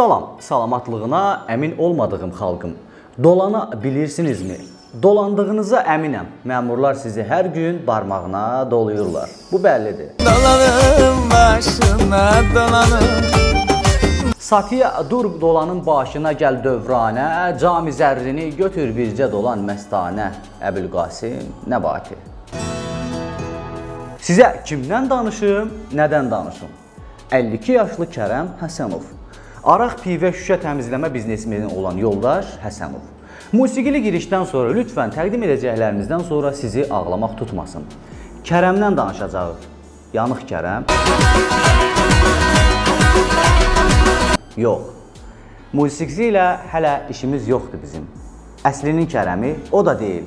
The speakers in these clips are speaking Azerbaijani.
Salam, salamatlığına əmin olmadığım xalqım. Dolana bilirsinizmi? Dolandığınıza əminəm. Məmurlar sizi hər gün barmağına doluyurlar. Bu bəllidir. Dolanım başına dolanım Satıya dur dolanın başına gəl dövranə, cami zərrini götür bircə dolan məstanə. Əbülqasim Nəbati. Sizə kimdən danışım, nədən danışım? 52 yaşlı Kərəm Həsənov. Araq pivə şüşə təmizləmə biznesmeni olan yoldaş Həsənov. Musiqili girişdən sonra lütfən təqdim edəcəklərimizdən sonra sizi ağlamaq tutmasın. Kərəmdən danışacağıq. Yanıq Kərəm. Yox. Musiqisi ilə hələ işimiz yoxdur bizim. Əslinin Kərəmi o da deyil.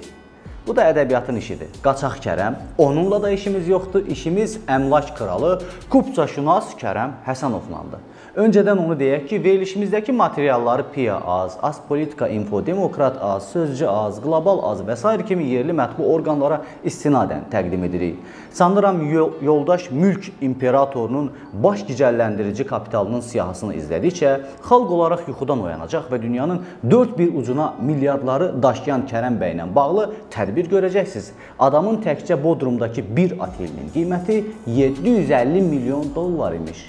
Bu da ədəbiyyatın işidir. Qaçaq Kərəm, onunla da işimiz yoxdur. İşimiz əmlak kralı Kupçaşünas Kərəm Həsənovlandır. Öncədən onu deyək ki, verilişimizdəki materialları PIA az, Az Politika Info, Demokrat az, Sözcü az, Qlobal az və s. kimi yerli mətbu orqanlara istinadən təqdim edirik. Sanıram yoldaş mülk imperatorunun baş gicəlləndirici kapitalının siyahısını izlədikcə xalq olaraq yuxudan oyanacaq və dünyanın dörd bir ucuna milyardları daşıyan Kərəm bəylə bağlı tədbir görəcəksiniz. Adamın təkcə Bodrumdakı bir otelinin qiyməti 750 milyon dollar imiş.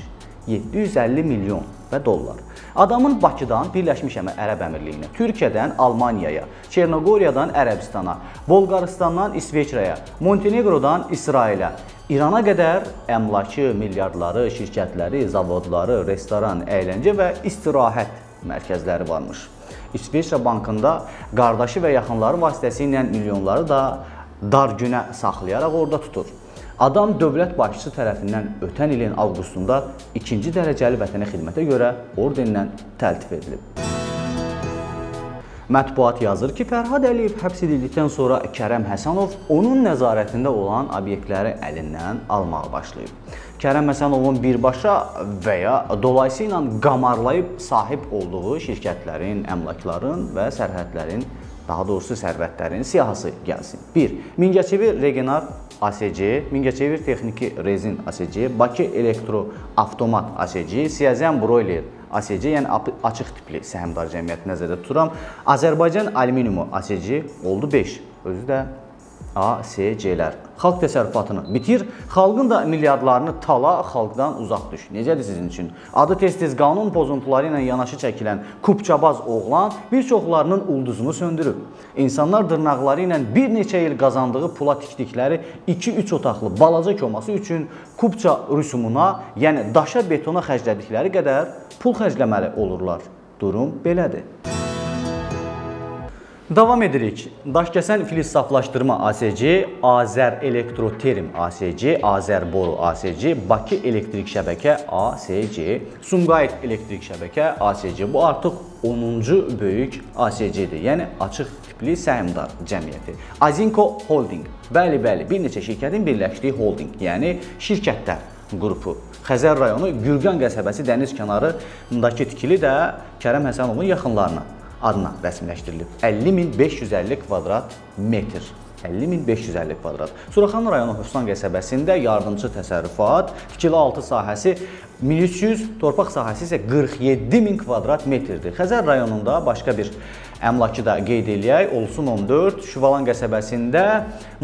750 milyon və dollar. Adamın Bakıdan Birləşmiş Ərəb Əmirliyinə, Türkiyədən Almaniyaya, Çernogoriyadan Ərəbistana, Bolqarıstandan İsveçrəyə, Monteneqrodan İsrailə, İrana qədər əmlakı, milyardları, şirkətləri, zavodları, restoran, əyləncə və istirahət mərkəzləri varmış. İsveçrə bankında qardaşı və yaxınları vasitəsilə milyonları da dar günə saxlayaraq orada tutur. Adam dövlət başçısı tərəfindən ötən ilin avqustunda ikinci dərəcəli vətənə xidmətə görə ordenlə təltif edilib. Mətbuat yazır ki, Fərhad Əliyev həbs edildikdən sonra Kərəm Həsənov onun nəzarətində olan obyektləri əlindən almağa başlayıb. Kərəm Həsənovun birbaşa və ya dolayısıyla qamarlayıb sahib olduğu şirkətlərin, əmlakların və sərhədlərin daha doğrusu sərvətlərin siyahısı gəlsin. 1. Mingəçevir Regenar ASC, Mingəçevir Texniki Rezin ASC, Bakı Elektro Avtomat ASC, Siyazən Broiler ASC, yəni açıq tipli səhmdar cəmiyyəti nəzərdə tuturam. Azərbaycan Alüminiumu ASC oldu 5. Özü də ASC-lər. Xalq təsərrüfatını bitir, xalqın da milyardlarını tala, xalqdan uzaq düş. Necədir sizin üçün? Adı tez-tez qanun pozuntuları ilə yanaşı çəkilən kupçabaz oğlan bir çoxlarının ulduzunu söndürüb. İnsanlar dırnaqları ilə bir neçə il qazandığı pula tikdikləri 2-3 otaqlı balaca koması üçün kupça rüsumuna, yəni daşa betona xərclədikləri qədər pul xərcləməli olurlar. Durum belədir. Davam edirik. Daşkəsən filiz saflaşdırma ASC, Azər Elektroterim ASC, Azər Boru ASC, Bakı Elektrik Şəbəkə ASC, Sumqayıt Elektrik Şəbəkə ASC. Bu artıq 10-cu böyük ASC-dir. Yəni açıq tipli səhmdar cəmiyyəti. Azinko Holding. Bəli, bəli, bir neçə şirkətin birləşdiyi holding, yəni şirkətlər qrupu. Xəzər rayonu Gürqan qəsəbəsi dəniz kənarındakı tikili də Kərəm Həsənovun yaxınlarına adına rəsmiləşdirilib. 50550 kvadrat metr. 50550 kvadrat. Suraxanlı rayonu Hövsan qəsəbəsində yardımçı təsərrüfat, tikili altı sahəsi 1300, torpaq sahəsi isə 47000 kvadrat metrdir. Xəzər rayonunda başqa bir əmlakı da qeyd eləyək. Olsun 14 Şuvalan qəsəbəsində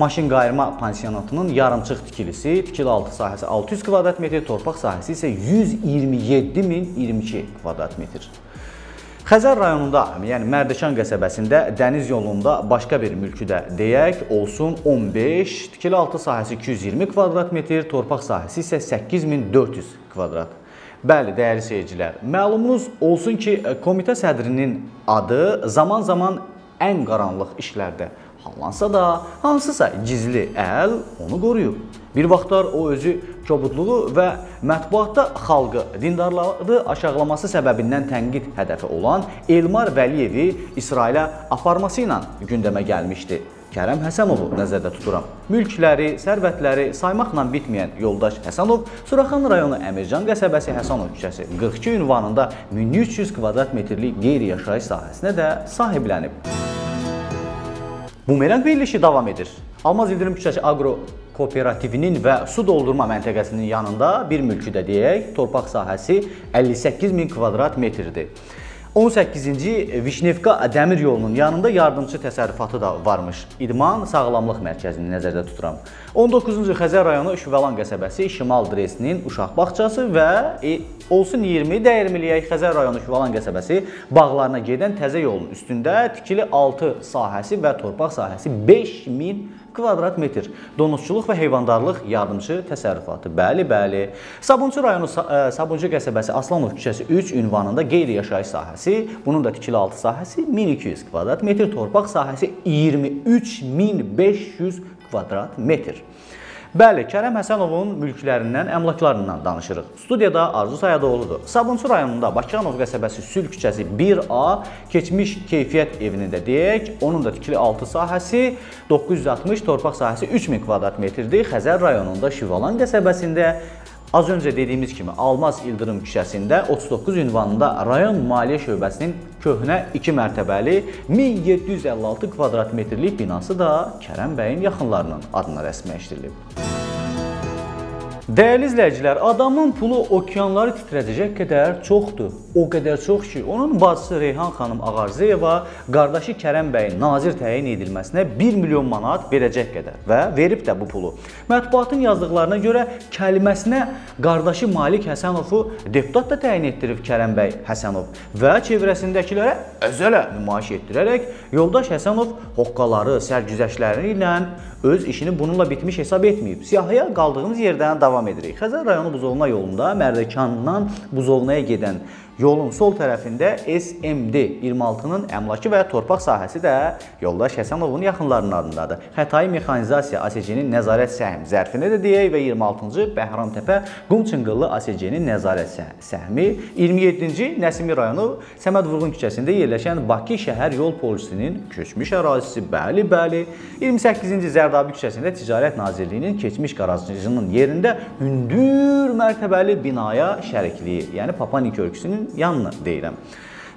maşın qayırma pansionatının yarımçıq tikilisi, tikili altı sahəsi 600 kvadrat metr, torpaq sahəsi isə 127022 kvadrat metr. Xəzər rayonunda, yəni Mərdəkan qəsəbəsində dəniz yolunda başqa bir mülkü də deyək, olsun 15, tikili altı sahəsi 220 kvadrat metr, torpaq sahəsi isə 8400 kvadrat. Bəli, dəyərli seyircilər, məlumunuz olsun ki, komitə sədrinin adı zaman-zaman ən qaranlıq işlərdə hallansa da, hansısa gizli əl onu qoruyub. Bir vaxtlar o özü kobudluğu və mətbuatda xalqı, dindarları aşağılaması səbəbindən tənqid hədəfi olan Elmar Vəliyevi İsrailə aparması ilə gündəmə gəlmişdi. Kərəm Həsənovu nəzərdə tuturam. Mülkləri, sərvətləri saymaqla bitməyən yoldaş Həsənov Suraxan rayonu Əmircan qəsəbəsi Həsənov küçəsi 42 ünvanında 1300 kvadrat metrlik qeyri-yaşayış sahəsinə də sahiblənib. Bumerang verilişi davam edir. Almaz İldırım küçəsi Agro kooperativinin və su doldurma məntəqəsinin yanında bir mülkü də deyək, torpaq sahəsi 58 min kvadrat metrdir. 18-ci Vişnevka dəmir yolunun yanında yardımçı təsərrüfatı da varmış. İdman Sağlamlıq Mərkəzini nəzərdə tuturam. 19-cu Xəzər rayonu Şüvəlan qəsəbəsi Şimal Dresinin uşaq bağçası və e, olsun 20 dəyirmiliyək Xəzər rayonu Şüvəlan qəsəbəsi bağlarına gedən təzə yolun üstündə tikili 6 sahəsi və torpaq sahəsi 5000 kvadrat metr donuzçuluq və heyvandarlıq yardımçı təsərrüfatı. Bəli, bəli. Sabunçu rayonu Sabunçu qəsəbəsi Aslanov küçəsi 3 ünvanında qeyri-yaşayış sahəsi, bunun da tikili altı sahəsi 1200 kvadrat metr, torpaq sahəsi 23500 kvadrat metr. Bəli, Kərəm Həsənovun mülklərindən, əmlaklarından danışırıq. Studiyada Arzu Sayadoğludur. Sabunçu rayonunda Bakıxanov qəsəbəsi Sülh küçəsi 1A keçmiş keyfiyyət evinin də deyək, onun da tikili 6 sahəsi 960, torpaq sahəsi 3000 kvadrat metrdir. Xəzər rayonunda Şivalan qəsəbəsində Az öncə dediyimiz kimi Almaz İldırım küçəsində 39 ünvanında rayon maliyyə şöbəsinin köhnə 2 mərtəbəli 1756 kvadrat metrlik binası da Kərəm bəyin yaxınlarının adına rəsmiləşdirilib. Dəyərli izləyicilər, adamın pulu okeanları titrədəcək qədər çoxdur. O qədər çox ki, onun bacısı Reyhan xanım Ağarzıyeva qardaşı Kərəm bəyin nazir təyin edilməsinə 1 milyon manat verəcək qədər və verib də bu pulu. Mətbuatın yazdıqlarına görə kəlməsinə qardaşı Malik Həsənovu deputat da təyin etdirib Kərəm bəy Həsənov və çevrəsindəkilərə əzələ nümayiş etdirərək yoldaş Həsənov hoqqaları, sərgüzəştləri ilə öz işini bununla bitmiş hesab etməyib. Siyahıya qaldığımız yerdən davam edirik. Xəzər rayonu Buzovna yolunda Mərdəkandan Buzovnaya gedən Yolun sol tərəfində SMD 26-nın əmlakı və torpaq sahəsi də yoldaş Həsənovun yaxınlarının adındadır. Xətai Mexanizasiya ASC-nin nəzarət səhm zərfinə də deyək və 26-cı Bəhramtəpə Qumçınqıllı ASC-nin nəzarət səhmi. 27-ci Nəsimi rayonu Səməd Vurğun küçəsində yerləşən Bakı şəhər yol polisinin köçmüş ərazisi bəli, bəli. 28-ci Zərdabi küçəsində Ticarət Nazirliyinin keçmiş qarajının yerində hündür mərtəbəli binaya şərikliyi, yəni Papani körpüsünün yanını deyirəm.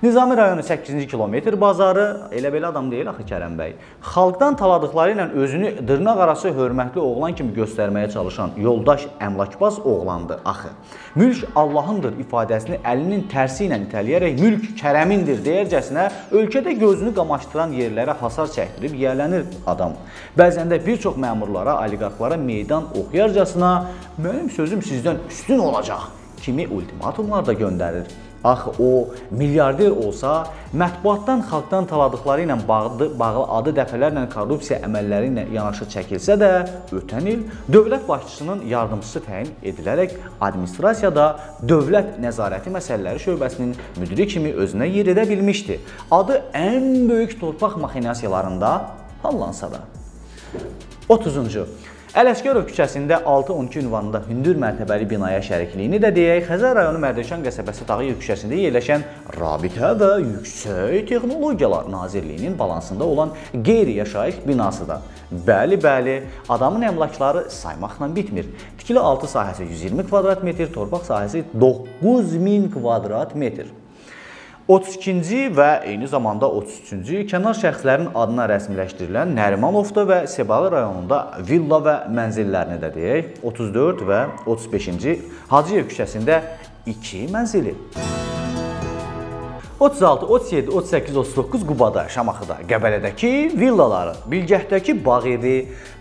Nizami rayonu 8-ci kilometr bazarı, elə belə adam deyil axı Kərəm bəy. Xalqdan taladıqları ilə özünü dırnaq arası hörmətli oğlan kimi göstərməyə çalışan yoldaş əmlakbaz oğlandır axı. Mülk Allahındır ifadəsini əlinin tərsi ilə itələyərək mülk Kərəmindir deyərcəsinə ölkədə gözünü qamaşdıran yerlərə hasar çəkdirib yiyələnir adam. Bəzən də bir çox məmurlara, oliqarxlara meydan oxuyarcasına mənim sözüm sizdən üstün olacaq kimi ultimatumlar da göndərir. Axı o milyarder olsa, mətbuatdan xalqdan taladıqları ilə bağlı, bağlı adı dəfələrlə korrupsiya əməlləri ilə yanaşı çəkilsə də, ötən il dövlət başçısının yardımçısı təyin edilərək administrasiyada dövlət nəzarəti məsələləri şöbəsinin müdiri kimi özünə yer edə bilmişdi. Adı ən böyük torpaq maxinasiyalarında hallansa da. 30-cu Ələsgərov küçəsində 6-12 ünvanında hündür mərtəbəli binaya şərikliyini də deyək, Xəzər rayonu Mərdəkan qəsəbəsi Tağıyev küçəsində yerləşən Rabitə və Yüksək Texnologiyalar Nazirliyinin balansında olan qeyri-yaşayış binası da. Bəli, bəli, adamın əmlakları saymaqla bitmir. Tikili altı sahəsi 120 kvadrat metr, torpaq sahəsi 9000 kvadrat metr. 32-ci və eyni zamanda 33-cü kənar şəxslərin adına rəsmiləşdirilən Nərimanovda və Sebalı rayonunda villa və mənzillərini də deyək, 34 və 35-ci Hacıyev küçəsində 2 mənzili. 36, 37, 38, 39 Qubada, Şamaxıda, Qəbələdəki villaları, Bilgəhdəki bağ evi,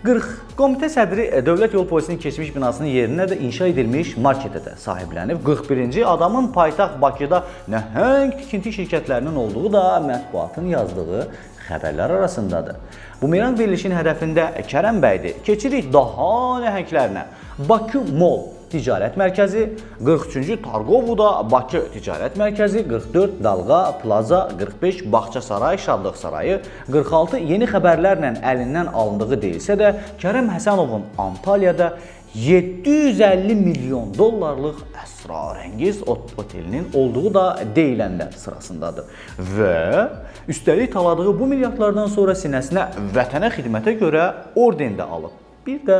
40 komitə sədri e, Dövlət Yol Polisinin keçmiş binasının yerinə də inşa edilmiş marketə də sahiblənib. 41-ci adamın paytaxt Bakıda nəhəng tikinti şirkətlərinin olduğu da mətbuatın yazdığı xəbərlər arasındadır. Bu Meran verilişin hədəfində Kərəm bəydir. Keçirik daha nəhənglərinə. Bakı Mall ticarət mərkəzi, 43-cü Targovuda Bakı ticarət mərkəzi, 44 Dalğa Plaza, 45 Bağça Saray, Şadlıq sarayı, 46 yeni xəbərlərlə əlindən alındığı deyilsə də, Kərəm Həsənovun Antalyada 750 milyon dollarlıq əsrarəngiz otelinin olduğu da deyilənlər sırasındadır. Və üstəlik taladığı bu milyardlardan sonra sinəsinə vətənə xidmətə görə orden də alıb. Bir də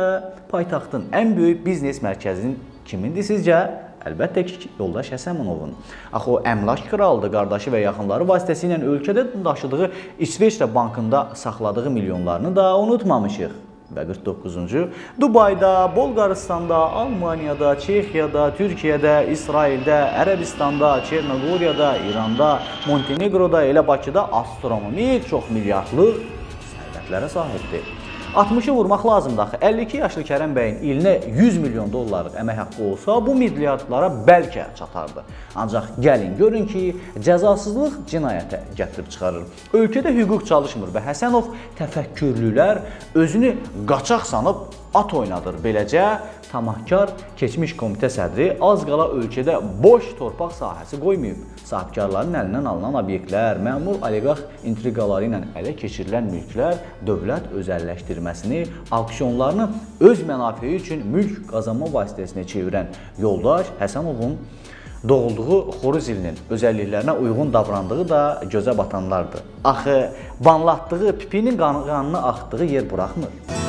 paytaxtın ən böyük biznes mərkəzinin kimindir sizcə? Əlbəttə ki, yoldaş Həsəmanovun. Axı o əmlak kralıdır, qardaşı və yaxınları vasitəsilə ölkədə daşıdığı İsveçrə bankında saxladığı milyonlarını da unutmamışıq. və 49-cu Dubayda, Bolqarıstanda, Almaniyada, Çexiyada, Türkiyədə, İsraildə, Ərəbistanda, Çernogoriyada, İranda, Montenegroda, elə Bakıda astronomik çox milyardlıq sərvətlərə sahibdir. 60-ı vurmaq lazımdır axı. 52 yaşlı Kərəm bəyin ilinə 100 milyon dollarlıq əmək haqqı olsa, bu milyardlara bəlkə çatardı. Ancaq gəlin görün ki, cəzasızlıq cinayətə gətirib çıxarır. Ölkədə hüquq çalışmır və Həsənov təfəkkürlülər özünü qaçaq sanıb at oynadır. Beləcə tamahkar keçmiş komitə sədri az qala ölkədə boş torpaq sahəsi qoymayıb. Sahibkarların əlindən alınan obyektlər, məmur oliqarx intriqaları ilə ələ keçirilən mülklər dövlət özəlləşdirməsini, auksionlarını öz mənafeyi üçün mülk qazanma vasitəsinə çevirən yoldaş Həsənovun doğulduğu xoruz ilinin özəlliklərinə uyğun davrandığı da gözə batanlardır. Axı banlatdığı pipinin qanı, qanını axıtdığı yer buraxmır.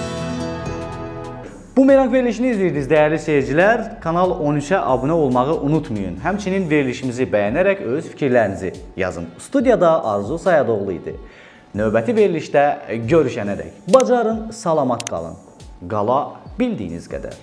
Bu merak verilişini izləyirdiniz dəyərli seyircilər. Kanal 13-ə abunə olmağı unutmayın. Həmçinin verilişimizi bəyənərək öz fikirlərinizi yazın. Studiyada Arzu Sayadoğlu idi. Növbəti verilişdə görüşənədək bacarın, salamat qalın. Qala bildiyiniz qədər.